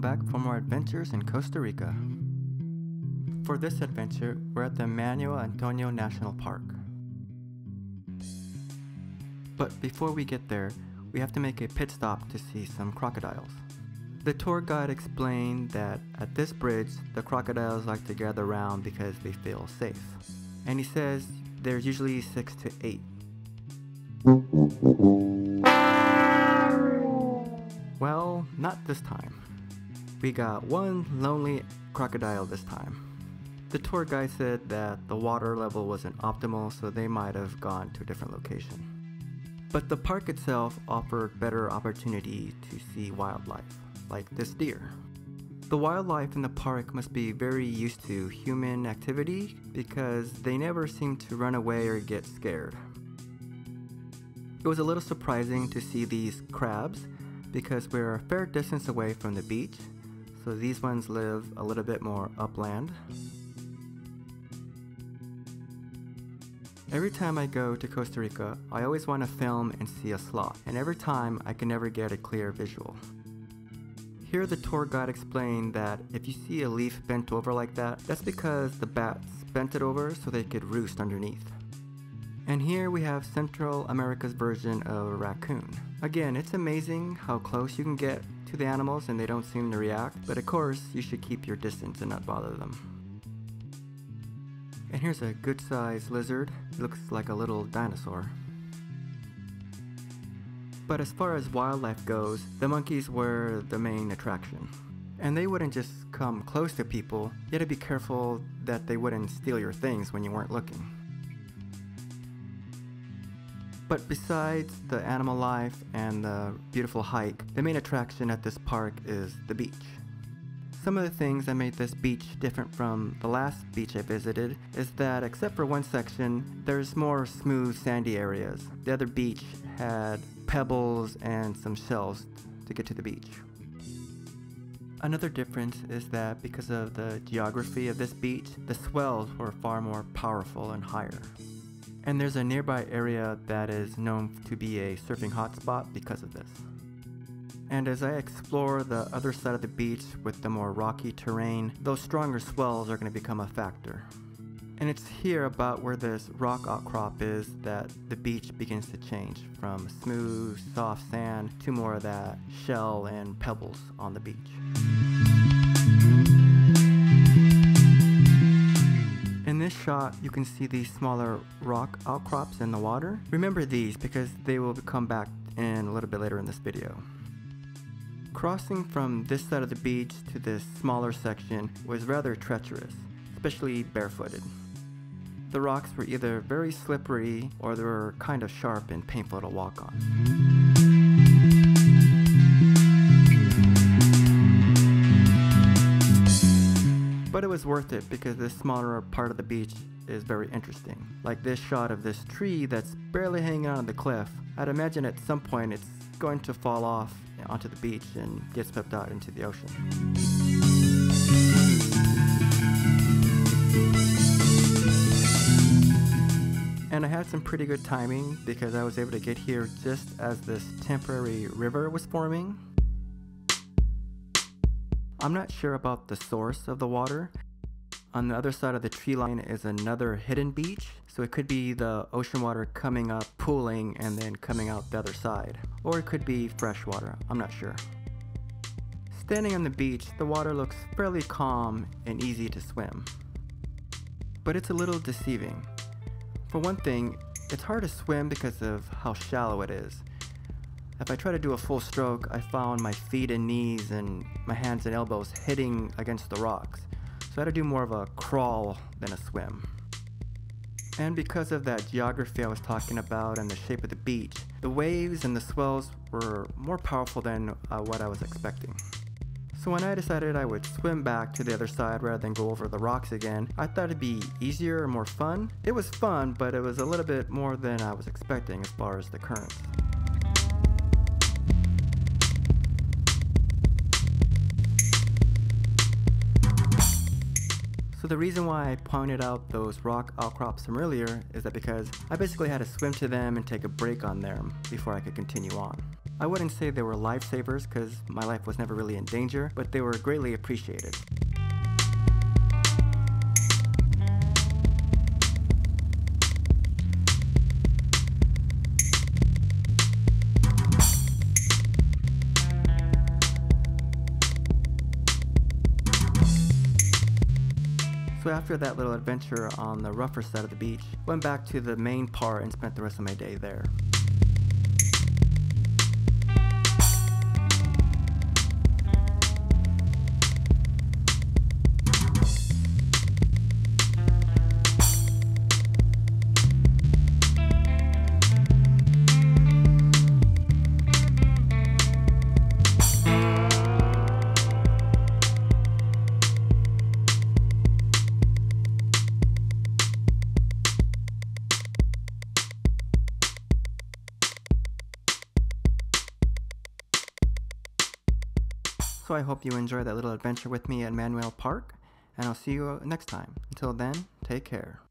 back for more adventures in Costa Rica. For this adventure, we're at the Manuel Antonio National Park. But before we get there, we have to make a pit stop to see some crocodiles. The tour guide explained that at this bridge, the crocodiles like to gather around because they feel safe. And he says there's usually six to eight. Well, not this time. We got one lonely crocodile this time. The tour guide said that the water level wasn't optimal, so they might have gone to a different location. But the park itself offered better opportunity to see wildlife, like this deer. The wildlife in the park must be very used to human activity because they never seem to run away or get scared. It was a little surprising to see these crabs because we're a fair distance away from the beach, so these ones live a little bit more upland. Every time I go to Costa Rica, I always want to film and see a sloth, and every time I can never get a clear visual. Here the tour guide explained that if you see a leaf bent over like that, that's because the bats bent it over so they could roost underneath. And here we have Central America's version of a raccoon. Again, it's amazing how close you can get to the animals and they don't seem to react, but of course you should keep your distance and not bother them. And here's a good sized lizard. Looks like a little dinosaur. But as far as wildlife goes, the monkeys were the main attraction. And they wouldn't just come close to people, you had to be careful that they wouldn't steal your things when you weren't looking. But besides the animal life and the beautiful hike, the main attraction at this park is the beach. Some of the things that made this beach different from the last beach I visited is that except for one section, there's more smooth sandy areas. The other beach had pebbles and some shells to get to the beach. Another difference is that because of the geography of this beach, the swells were far more powerful and higher. And there's a nearby area that is known to be a surfing hotspot because of this. And as I explore the other side of the beach with the more rocky terrain, those stronger swells are going to become a factor. And it's here about where this rock outcrop is that the beach begins to change from smooth, soft sand to more of that shell and pebbles on the beach. Shot, you can see these smaller rock outcrops in the water. Remember these because they will come back in a little bit later in this video. Crossing from this side of the beach to this smaller section was rather treacherous, especially barefooted. The rocks were either very slippery or they were kind of sharp and painful to walk on. Worth it because this smaller part of the beach is very interesting. Like this shot of this tree that's barely hanging on the cliff. I'd imagine at some point it's going to fall off onto the beach and get swept out into the ocean. And I had some pretty good timing because I was able to get here just as this temporary river was forming. I'm not sure about the source of the water. On the other side of the tree line is another hidden beach, so it could be the ocean water coming up, pooling, and then coming out the other side. Or it could be fresh water, I'm not sure. Standing on the beach, the water looks fairly calm and easy to swim. But it's a little deceiving. For one thing, it's hard to swim because of how shallow it is. If I try to do a full stroke, I found my feet and knees and my hands and elbows hitting against the rocks. So I do more of a crawl than a swim. And because of that geography I was talking about and the shape of the beach, the waves and the swells were more powerful than uh, what I was expecting. So when I decided I would swim back to the other side rather than go over the rocks again, I thought it'd be easier and more fun. It was fun, but it was a little bit more than I was expecting as far as the currents. So the reason why I pointed out those rock outcrops from earlier is that because I basically had to swim to them and take a break on them before I could continue on. I wouldn't say they were lifesavers because my life was never really in danger, but they were greatly appreciated. So after that little adventure on the rougher side of the beach, went back to the main part and spent the rest of my day there. So I hope you enjoy that little adventure with me at Manuel Park, and I'll see you next time. Until then, take care.